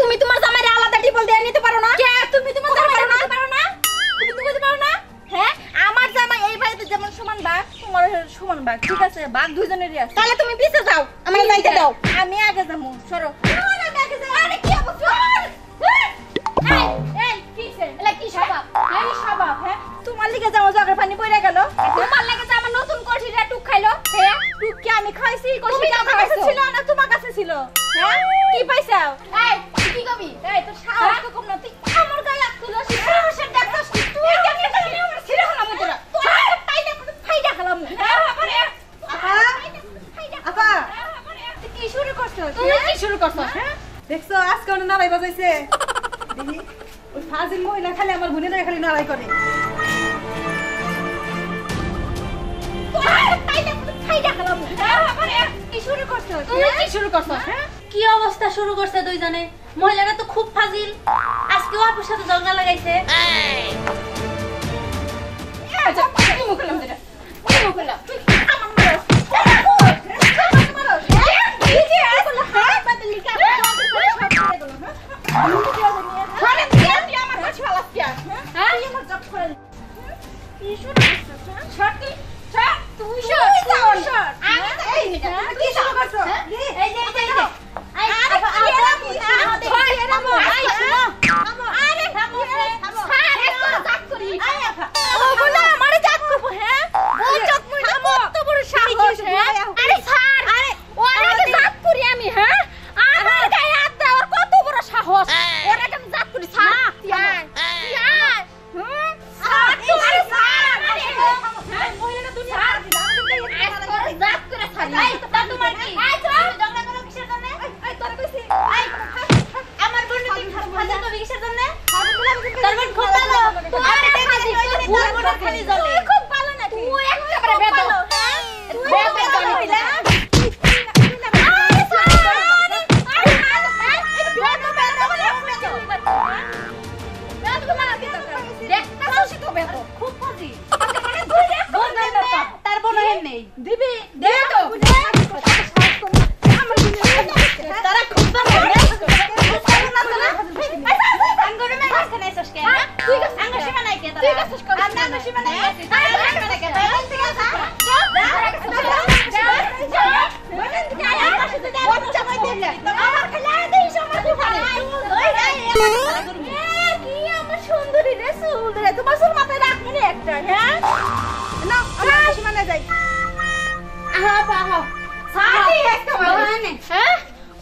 তুমি তোমার জামাইরে আলাদা টিপল দিয়ে নিতে পারো না। কে? তুমি তোমার জামাই নিতে পারো না? তুমি তো পারো না? হ্যাঁ? আমার জামাই এই বাড়িতে যেমন সমান বাঘ তোমার সমান বাঘ। ঠিক আছে বাঘ দুইজনেরই আছে। তাহলে তুমি পিছে যাও আমার যাইতে দাও আমি আগে যাব সরো। আমি আগে যাব আরে কি অবস্থা? এই এই এলা কি স্বভাব? এই স্বভাব হ্যাঁ? তোমার লিগে যাব জগের পানি পড়ে গেল। তোমার লাগে যে আমার নতুন কঠিটা টুক খাইলো। হ্যাঁ? টুক কি আমি খাইছি আমার কাছে ছিল না তোমার কাছে ছিল। হ্যাঁ? কি পাইছাও? এই কি কবি? এই তো সাহস কম না? তুই আমার গায়ে হাত তুলো সাহসের ডাক্তার তুই কেমনে তুই আমার ছিড়ে হলাম তোরা ফাইদা ফাইদা খেলাম হ্যাঁ? আমারে আপা! কি শুরু করছ তুমি কি শুরু হ্যাঁ? দেখছ আজকে অনেক নাড়াই বাজাইছে ওই ফাজিল মহিলা খালি আমার বোনেরা খালি নাড়াই করে ফাইদা ফাইদা খেলাম হ্যাঁ আমারে কি অবস্থা শুরু করছে দুইজনে মহিলারা তো খুব ফাজিল আজকে আপুর সাথে ঝগড়া লাগাইছে আচ্ছা আমার তুই শর্ট শর্ট আমি তো এই কি শুরু করছ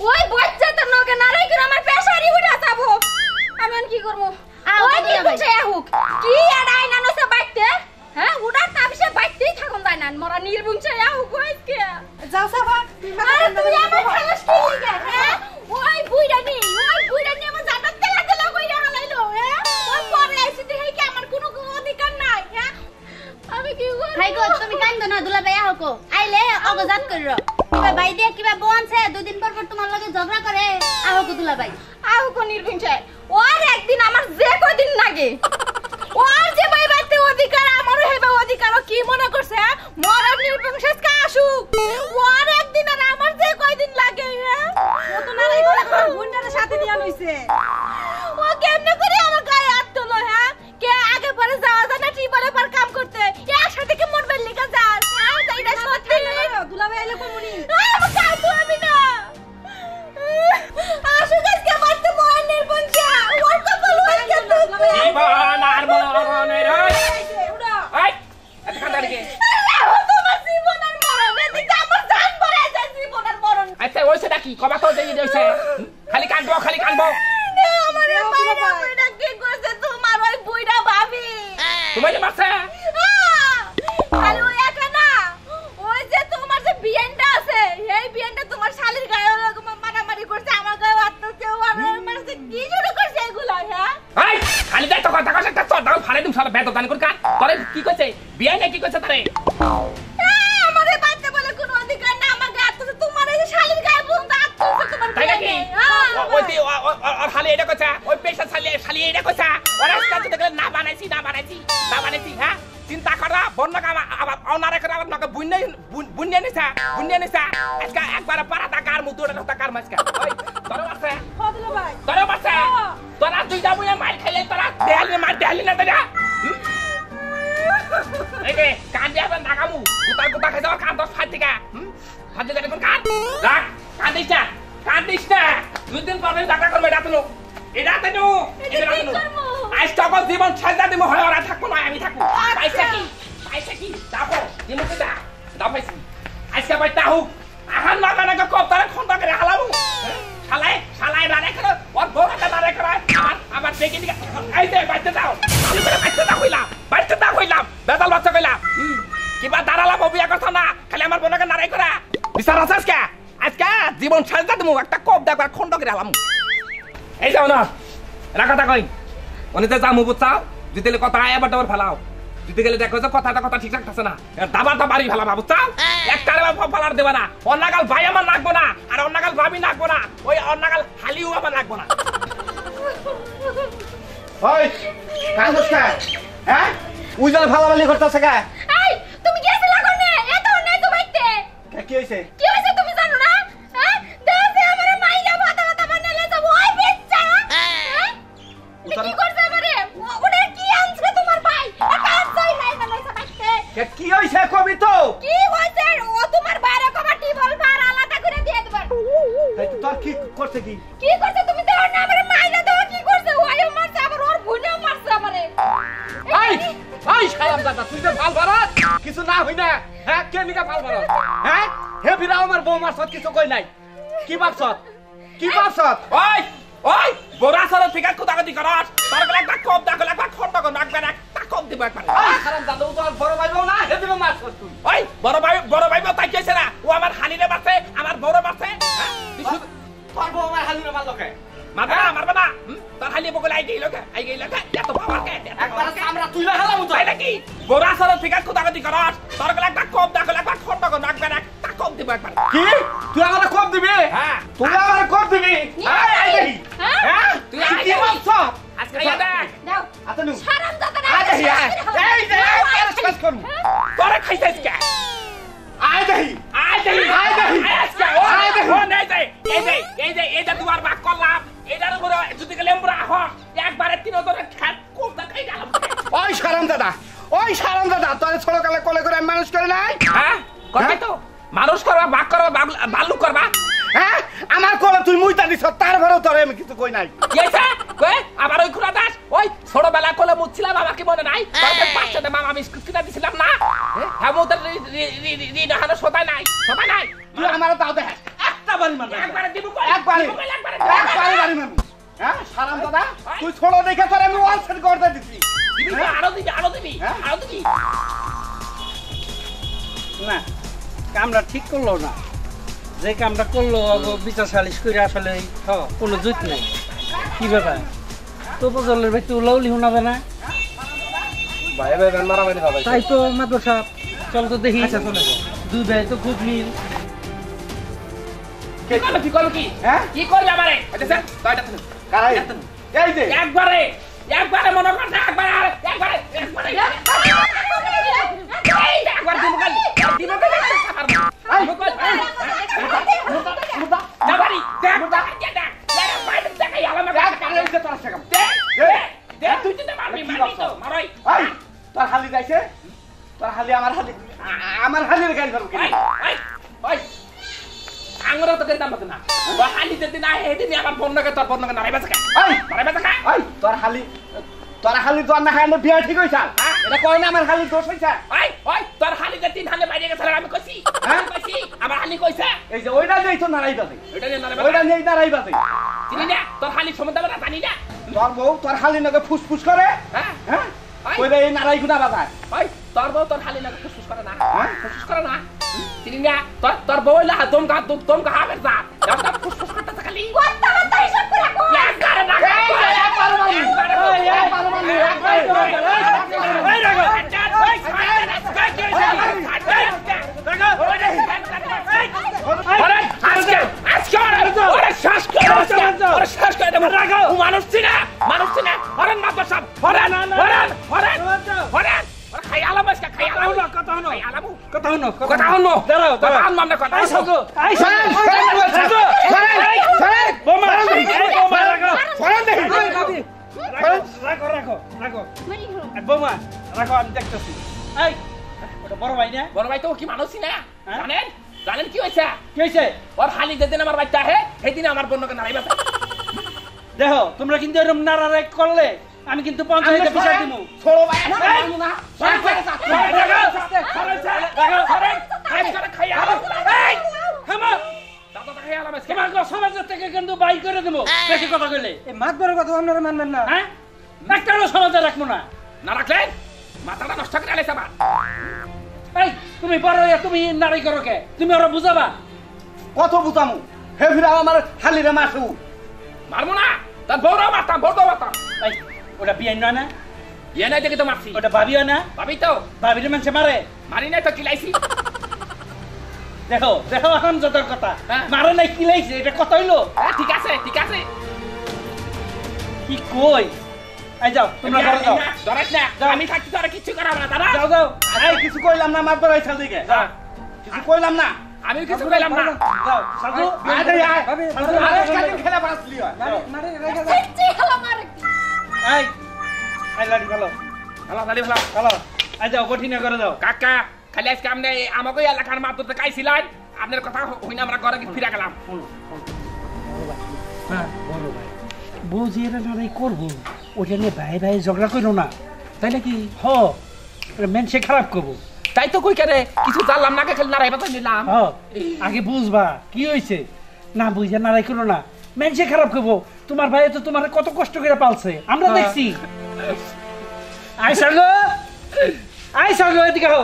ওই বাচ্চাটার নকে নারাই করে আমার পেশারি উড়া যাব আমি কি করব কি বাইতেই থাকুন যায় না মরা নির্বংশে হুক যাও সাফা আরে তুই আমার খালাস কি লিগা হ্যাঁ? ওই বুইড়া নি ওই বুইড়া নি আমার জাটা তেলা তেলা কইরা হালাইলো হ্যাঁ? ওই পরে আইছি দেখি কি আমার কোনো অধিকার নাই হ্যাঁ? আমি কি করব? হাই গো তুমি কান্দো না দুলা ভাই আহো আইলে অগজাত কইরো কিবা বাই দিয়ে কিবা বোন আছে দুদিন পর পর তোমার লগে ঝগড়া করে। আহো কো দুলা ভাই। আউ কোন নির্বিংশে ওর একদিন আমার যে কদিন লাগে ওর যে অধিকার, আমারও হেবে অধিকার কি মনে করছে হ্যাঁ? মরার নির্বিংশে কা আসুক ওর একদিন আর আমার যে কয়দিন লাগে? ও তো নাড়াই করে বোনটারে সাথে নিয়ে লইছে ও কেমনে করে আমার গায়ে হাত তোলো হ্যাঁ কে আগে পরে যাওয়া যায় খালি কান্দবো আমার বাইরে বুইড়া কি করছে তোমার ওই বুইড়া ভাবি তোমার যে মারছে আর ওই একা না ওই যে তোমার যে বিয়ানটা আছে এই বিয়ানটা তোমার শালির গায়ে ওরকম মারামারি করছে আমার গায়ে আত্মহত্যা আর মানে কি শুরু করছে এগুলা হ্যাঁ এই খালি দেখ তো কথা কথা তো দাও ফালে দিম সারা বেদ দান কর কা তোরে কি কইছে বিয়ে না কি কইছে তারে এই, আমাদের বাচ্চা বলে কোনো অধিকার না আমার গায়ে আত্মহত্যা তোমার এই যে শালির গায়ে পর্যন্ত আত্মহত্যা তোমার তাই নাকি বিয়ানে। হ্যাঁ, ও- ওই যে ও- ও খালি এটা কইছা ওই পেশা খালি খালি এটা কইছা। ওরা আজকে দেখলে না বানাইছি না বানাইছি না বানাইছি হ্যাঁ? চিন্তা করা বন্য কাম আবার অনারে করে আবার নকে বুন্নে বুন্নে নিছা বুন্নে নিছা। আজকে একবার পারাটা কার মুতো এটা কার মাছকা ওই তোর ভাই তোর মারছে তোরা দুইটা বুয়া মার খাইলে তোরা দেহালি মার দেহালি না তোরা। এই কান দিয়ে আবার নাগামু। গুতা গুতা খাই যাওয়ার কান দশ ফাট থেকে দিলে দেখুন কান। রাখ কান দিস না কান দিস না। দুই দিন পরে ডাক্তার করবে এটা তো এটা তো এটা তো আজ তক জীবন সাজা দিব হয় ওরা থাকব না আমি থাকব। পয়সা কি পয়সা কি যাব দিমু কি দা দাও পয়সা আজকে পাই তাহু আহান কানে কপ তারে খন্ডা করে করে হালামু এই যাও না কথা কই অনেতে যামু বুঝছাও যদি কথা আয় আবার ডাবার ফেলাও। যদি গেলে দেখো যে কথাটা কথা ঠিক থাকতেছে না দাবার দা বাড়ি ফেলাবা বুঝছাও? একটা ফেলার দেবে না অন্নাগাল ভাই আমার নাকবো না আর অন্নাগাল ভাবি নাকবো না ওই অন্নাগাল হালিও আমার নাকবো না। ওই কান্দস কা? হ্যাঁ? উজাল ফালাফালি করতেছে কা? তুমি গেছিলা কোনে? এত অন্যায় তো বাইতে কে কি হইছে? কি করছে আমারে? ওটা কি আনছে তোমার ভাই? এটা আনছই নাই না লইছে কে কি হইছে কবি তো? কি হইছে ও তোমার বাইরে কবাটি বলবা আর আলাদা করে দিয়ে দেবার তাই তো তোর কি করছে কি? কি করছে তুমি দেও না আমারে মাইরা দাও কি করছে? ওইও মারছে আবার ওর বোনও মারছে আমারে। এই এই সালাম দাদা তুই যে ভালো ভারত কিছু না হই না। হ্যাঁ কে নিকা ভালো ভারত হ্যাঁ হে বিরা আমার বউ মারছত কিছু কই নাই। কি ভাবছত কি ভাবছত ওই ওই বড়া সারা কোথা কোথি করাস তার গলা একটা কপ দাগ লাগবা খন্ড কর নাকবে না একটা কপ দিব একবার। এই সালাম দাদা তো আর বড় ভাই না হে বিরা মারছত তুই। ওই বড় ভাই বড় ভাই তাই কেছে না। ও আমার হানিরে বাসে আমার বড় বাসে হ্যাঁ তোর বউ আমার হালিরে মারলো কে? মারবে না মারবে না? তোর হালি বগলে আই গেল কে? আই গেল কে? এত পাওয়ার কে? একবার? আমরা তুইলা হালামু তো। তাই নাকি? বড়া সারা কোথা কোথি করাস তোর গলা একটা কপ দাগ লাগবা খন্ড কর নাকবে না একটা কপ দিব একবার। কি? তুই আমারে কোপ দিবি? হ্যাঁ। তুই আমারে কোপ দিবি? হ্যাঁ। হ্যাঁ? তুই কি। ভাবছ? আজকে ইয়া দেখ। দাও। আচ্ছা নু হারাম জাদা না আয় দেখি আয়। এই যে আয় শেষ করু তোরে খাইছিস কে আয় দেখি। আয় দেখি আয় দেখি। আজকে ও আয় দেখি। ও নাই যাই এই যে এই যে এইটা তোমার বাক করলাম এটার উপরে যদি গেলে আমরা আহ একবারে তিন ধরে খাত কোপ দা খাই গেলাম। ওই সারাম দাদা ওই সারাম দাদা তোর ছোট কালে কোলে করে মানুষ করে নাই? হ্যাঁ? করবে তো? মানুষ করবা বাক করবা বাগ- করবা। তুই মুইতা দিছ তার ঘরেও তোরে আমি কিছু কই নাই। কি হয়েছে কই? আবার ওই খুড়া দাস ওই ছোটবেলা কোলে মুচ্ছিলাম আমাকে মনে নাই? তারপর পাঁচটাতে মামা বিস্কুট কিনে দিছিলাম না? হ্যাঁ মোদের রিনাহানো সবাই নাই সবাই নাই। তুই আমার তাও দেখ একটা বাড়ি মারবি। একবারে দিব কই? একবারে দিব কই, একবারে একবারে বাড়ি মারবি। হ্যাঁ সারাম দাদা। তুই ছোট দেখে তোর আমি ওয়াল সেট করতে দিছি। দিবি আরও দিবি আরও দিবি হ্যাঁ? আরও দিবি। না কামটা ঠিক করল না। যে কামটা করল বিচার সালিশ করে আসলে কোনো জুত নেই। কি ব্যাপার? তো বজলের ভাই তুলাও লিহুনাবে না তাই তো মাত্র সাপ। চল তো দেখি। দুই ভাই তো খুব মিল। কি হ্যাঁ? কি করবে আমারে? আচ্ছা একবারে একবারে মনে করতে একবারে আর একবারে একবারে। একবার। দিব তোর হালি যাইছে? তোর হালি আমার হালি আমার হালির গাড়ি ধরবো আঙ্গুরে তো কেন না। হালি যদি না হেদিন আমার বন্ধকে তোর বন্ধকে নারাই বাজা এই নারাই বাজা ওই তোর হালি তোর হালি তোর না খাইলে বিয়া ঠিক হইছা হ্যাঁ। এটা কয় না আমার হালি দোষ হালি যে তিন হালে বাইরে গেছে আমি কইছি। হ্যাঁ? কইছি আমার হালি কইছে। এই যে ওইটা নেই তো নারাই বাজে এটা নিয়ে নারাই ওইটা নেই নারাই বাজে চিনি না তোর হালি সম্বন্ধে আমরা জানি না। তোর বউ তোর হালি নাকি ফুসফুস করে? হ্যাঁ? হ্যাঁ? ওই। এই নারাই গুনা বাজায় ওই তোর বউ তোর হালি লাগে ফুসফুস করে না? হ্যাঁ? ফুসফুস করে না? চিনি না তোর তোর বউ লা দম গা দম গা হাবের যা এটা ফুসফুস করতে খালি। কথা কথা হিসাব করে কো একবারে না এই যে একবার মারবি। এই, একবার মারবি, একবার কথা হনো কথা হলো দাঁড়াও দাঁড়াও আনলাম না কথা সাজু আই সাজু সাজু বোমা বোমা রাখো হরেন দেখি রাখো রাখো রাখো বোমা রাখো আমি দেখতেছি এই ওটা বড় ভাই না বড় ভাই তো কি মানুষ চিনা হ্যাঁ? জানেন জানেন কি হয়েছে কি হয়েছে ওর হালি যেদিন আমার বাচ্চা আহে সেদিন আমার বন্যকে নাড়াই দেখো তোমরা কিন্তু এরকম নাড়ারাই করলে আমি কিন্তু পঞ্চায়েতে দিব ভাই না? কথা কইলে? এই বড় কথা আপনারা মানবেন না। হ্যাঁ? একটা সমাজে রাখব না। না রাখলেন মাথাটা নষ্ট করে আলাইছে এই তুমি বড় হইয়া তুমি নারী করো কে? তুমি ওরা বুঝাবা? কত বুঝামু? হে আমার হালিরে মাসু। মারবো না? তার মারতাম বউটাও মারতাম এই ওটা বিয়ে নয় না? নাই দেখে তো মারছি। ওটা ভাবিও না? ভাবি তো। ভাবির মানুষে মারে? মারি নাই তো কিলাইছি। দেখো দেখো এখন যত কথা। হ্যাঁ। মারে নাই কি লাইছে এটা কথা হইল? ঠিক আছে ঠিক আছে। কি কই? এই যাও তোমরা ঘরে যাও। ধরাস না আমি থাকছি তো আর কিচ্ছু করাবো না দাদা। যাও যাও। এই কিছু কইলাম না মাত বড়াই ছাল দিকে যাও। কিছু কইলাম না। আমি কিছু কইলাম না। যাও। সাজু আয় রে, আয়। আরেকটা ভাবি। দিন খেলা বাঁচলি হয়। মারে- মারে রেখে দাও। চিচি হলো মারে। এই এই লাড়ি ভালো হ্যালো তালি ভালো। ভালো এই যাও কঠিন করে দাও কাকা খালি আজকে আপনি আমাকে এলাকার মাধ্যমে কাইছিলেন আপনার কথা হইনা আমরা ঘরে ফিরে গেলাম। হ্যাঁ। বড় ভাই বুঝি এটা লড়াই করব। ওটা নিয়ে ভাই ভাই ঝগড়া করো না। তাই নাকি হ মেনসে খারাপ করব। তাই তো কই কেন কিছু জানলাম না খালি নারাই বাতা নিলাম। হ আগে বুঝবা কি হয়েছে না বুঝে নারাই করো না। মেনসে খারাপ করব। তোমার ভাই তো তোমার কত কষ্ট করে পালছে। আমরা দেখছি। I sago. আই সাগো এদিকে হো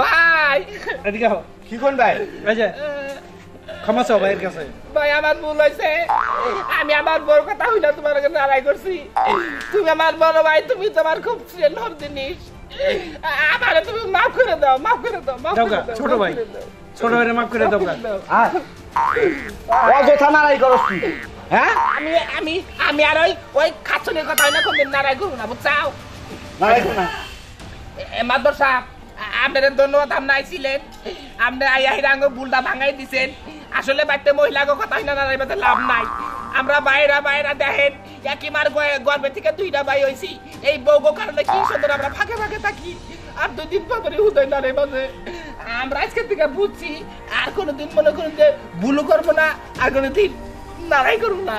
ভাই। এদিকে হো কি কোন ভাই? এই যে। ক্ষমা চাও ভাইয়ের কাছে। ভাই আমার ভুল হয়েছে। আমি আমার বড় কথা হইনা তোমার নারাই করছি। তুমি আমার বড় ভাই তুমি তোমার খুব জিনিস। আমার তুমি মাফ করে দাও মাফ করে দাও মাফ করে দাও ছোট ভাই। ছোট ভাইয়ের মাফ করে দাও। আয় অযথা নারাই করস হ্যাঁ? আমি আমি আমি আর ওই ওই খাচ্ছনের কথা না কোনদিন নারাই করব না বুঝছাও? নারাই কর না। মাদর সাহেব আপনাদের ধন্যবাদ আপনি আইছিলেন। আপনি আইয়া হিরাঙ্গ বুলটা ভাঙাই দিছেন। আসলে বাড়িতে মহিলাকে কথা না বাতে লাভ নাই। আমরা বাইরা বাইরা, দেখেন, একই মার গর্বে থেকে দুইটা বাই হইছি। এই বউগো কারণে কি সুন্দর আমরা ফাঁকে ফাঁকে থাকি। আর দুই দিন পর পরে না মাঝে আমরা আজকের থেকে বুঝছি, আর কোনোদিন মনে করুন যে ভুলও করব না, আর কোনোদিন নারাই করব না।